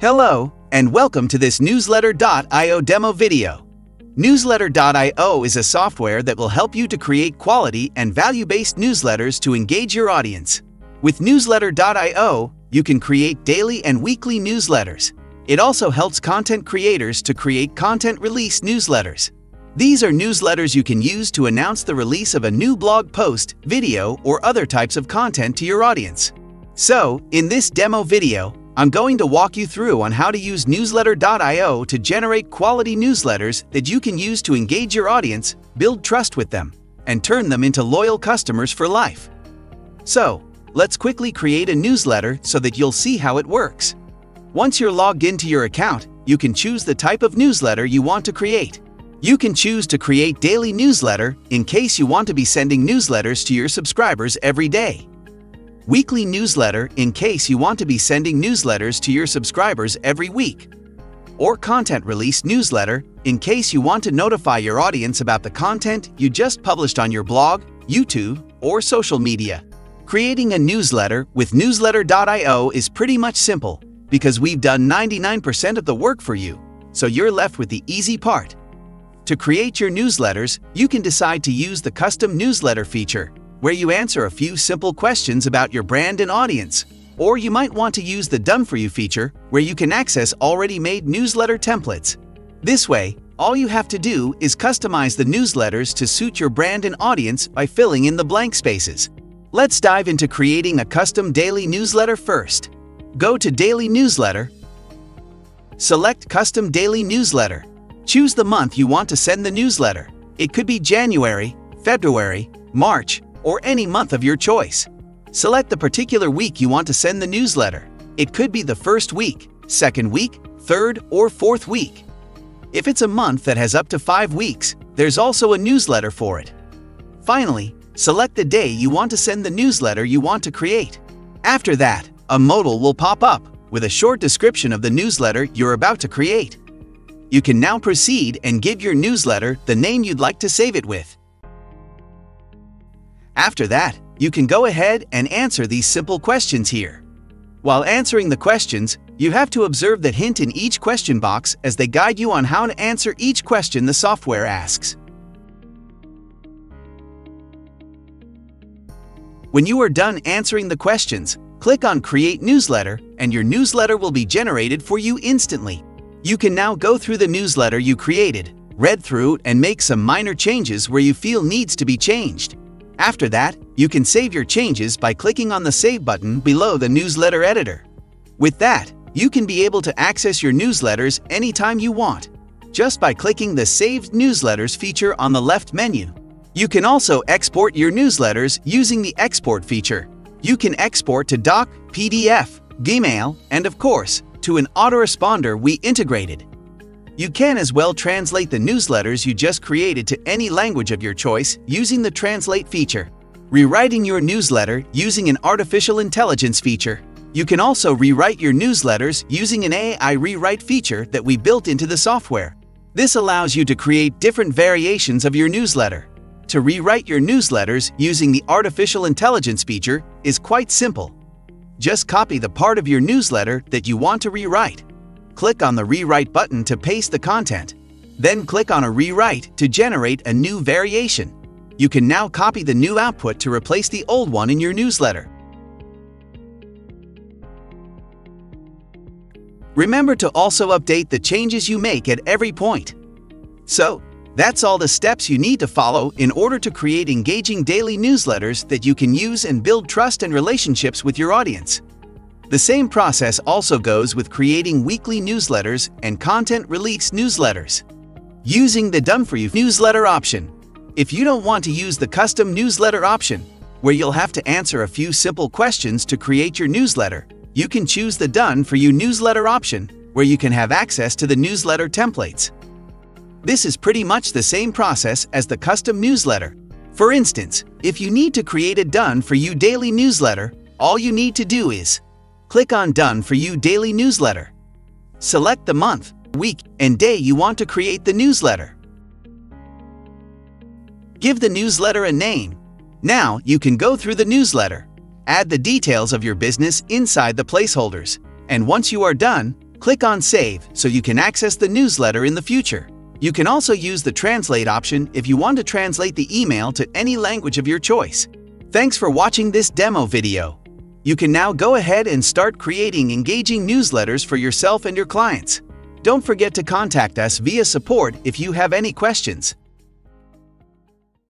Hello, and welcome to this Newzletter.io demo video. Newzletter.io is a software that will help you to create quality and value-based newsletters to engage your audience. With Newzletter.io, you can create daily and weekly newsletters. It also helps content creators to create content release newsletters. These are newsletters you can use to announce the release of a new blog post, video, or other types of content to your audience. So, in this demo video, I'm going to walk you through on how to use Newzletter.io to generate quality newsletters that you can use to engage your audience, build trust with them, and turn them into loyal customers for life. So, let's quickly create a newsletter so that you'll see how it works. Once you're logged into your account, you can choose the type of newsletter you want to create. You can choose to create daily newsletter in case you want to be sending newsletters to your subscribers every day weekly newsletter in case you want to be sending newsletters to your subscribers every week, or content release newsletter in case you want to notify your audience about the content you just published on your blog, YouTube, or social media. Creating a newsletter with Newzletter.io is pretty much simple because we've done 99% of the work for you, so you're left with the easy part. To create your newsletters, you can decide to use the custom newsletter feature where you answer a few simple questions about your brand and audience. Or you might want to use the Done For You feature, where you can access already made newsletter templates. This way, all you have to do is customize the newsletters to suit your brand and audience by filling in the blank spaces. Let's dive into creating a custom daily newsletter first. Go to Daily Newsletter, select Custom Daily Newsletter. Choose the month you want to send the newsletter. It could be January, February, March, or any month of your choice. Select the particular week you want to send the newsletter. It could be the first week, second week, third, or fourth week. If it's a month that has up to five weeks, there's also a newsletter for it. Finally, select the day you want to send the newsletter you want to create. After that, a modal will pop up with a short description of the newsletter you're about to create. You can now proceed and give your newsletter the name you'd like to save it with. After that, you can go ahead and answer these simple questions here. While answering the questions, you have to observe the hint in each question box as they guide you on how to answer each question the software asks. When you are done answering the questions, click on Create Newsletter and your newsletter will be generated for you instantly. You can now go through the newsletter you created, read through and make some minor changes where you feel needs to be changed. After that, you can save your changes by clicking on the Save button below the newsletter editor. With that, you can be able to access your newsletters anytime you want, just by clicking the Saved Newsletters feature on the left menu. You can also export your newsletters using the Export feature. You can export to Doc, PDF, Gmail, and of course, to an autoresponder we integrated. You can as well translate the newsletters you just created to any language of your choice using the Translate feature. Rewriting your newsletter using an artificial intelligence feature. You can also rewrite your newsletters using an AI rewrite feature that we built into the software. This allows you to create different variations of your newsletter. To rewrite your newsletters using the artificial intelligence feature is quite simple. Just copy the part of your newsletter that you want to rewrite click on the Rewrite button to paste the content. Then click on a Rewrite to generate a new variation. You can now copy the new output to replace the old one in your newsletter. Remember to also update the changes you make at every point. So, that's all the steps you need to follow in order to create engaging daily newsletters that you can use and build trust and relationships with your audience. The same process also goes with creating weekly newsletters and content release newsletters. Using the Done For You newsletter option. If you don't want to use the custom newsletter option, where you'll have to answer a few simple questions to create your newsletter, you can choose the Done For You newsletter option, where you can have access to the newsletter templates. This is pretty much the same process as the custom newsletter. For instance, if you need to create a Done For You daily newsletter, all you need to do is Click on Done for You Daily Newsletter. Select the month, week, and day you want to create the newsletter. Give the newsletter a name. Now you can go through the newsletter. Add the details of your business inside the placeholders. And once you are done, Click on Save so you can access the newsletter in the future. You can also use the Translate option if you want to translate the email to any language of your choice. Thanks for watching this demo video. You can now go ahead and start creating engaging newsletters for yourself and your clients. Don't forget to contact us via support if you have any questions.